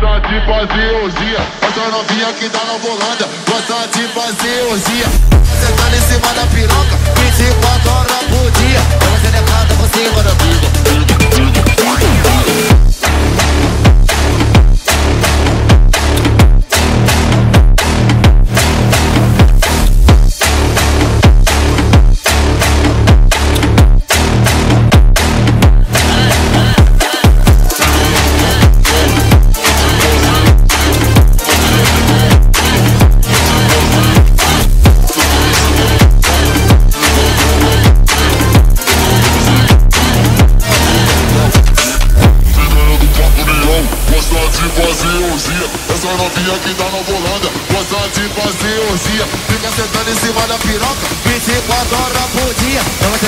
gosta de fazer orgia. Essa novinha que tá na volanda, gosta de fazer orgia. Sentando em cima da Essa novinha que tá na volanda Gosta de fazer orgia Fica sentando em cima da piroca. 24 horas por dia. Ela te